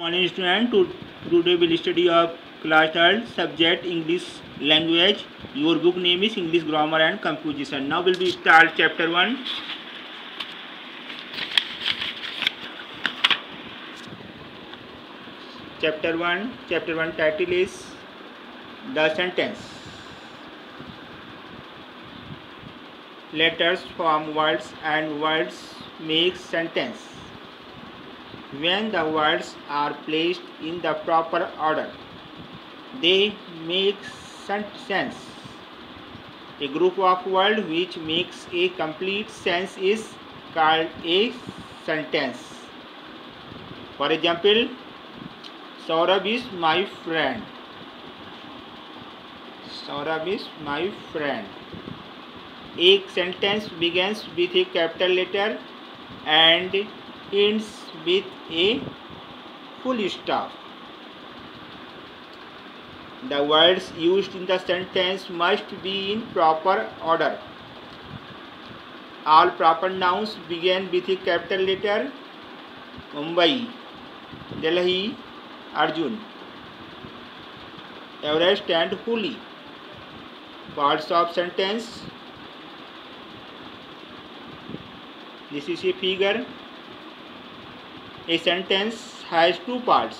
Morning student, to, today we'll study of class third subject English language. Your book name is English grammar and composition. Now we'll be start chapter one. Chapter one. Chapter one title is the sentence. Letters form words and words make sentence when the words are placed in the proper order. They make sense. A group of words which makes a complete sense is called a sentence. For example, Saurabh is my friend. Saurabh is my friend. A sentence begins with a capital letter and ends with a full stop. The words used in the sentence must be in proper order. All proper nouns begin with a capital letter. Mumbai, Delhi, Arjun, Everest and Huli. Parts of sentence. This is a figure. A sentence has two parts.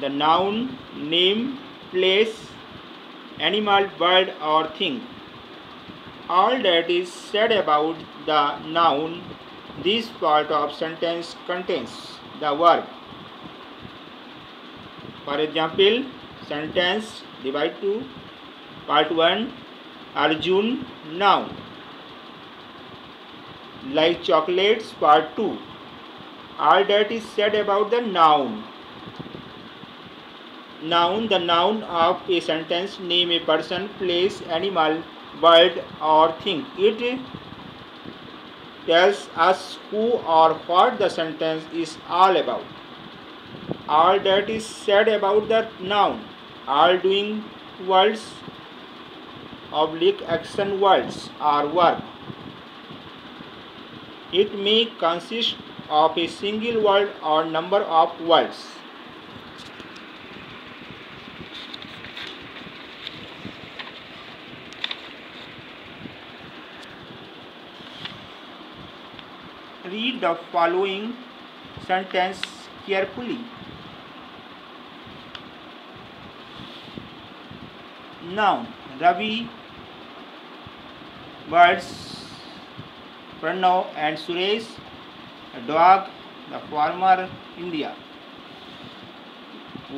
The noun, name, place, animal, bird or thing. All that is said about the noun, this part of sentence contains the verb. For example, sentence divide to part 1 Arjun noun like chocolates part 2 all that is said about the noun. Noun the noun of a sentence name a person place animal bird or thing. It tells us who or what the sentence is all about. All that is said about the noun. All doing words oblique action words or verb. It may consist of a single word or number of words. Read the following sentence carefully. Noun Ravi birds Pranav and Suresh a dog the farmer India.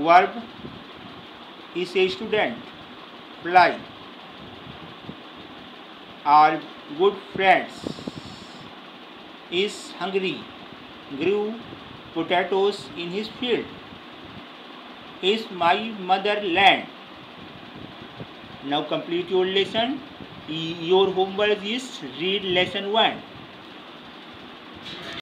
Verb is a student fly. Are good friends is hungry grew potatoes in his field is my motherland. Now complete your lesson your homework is read lesson 1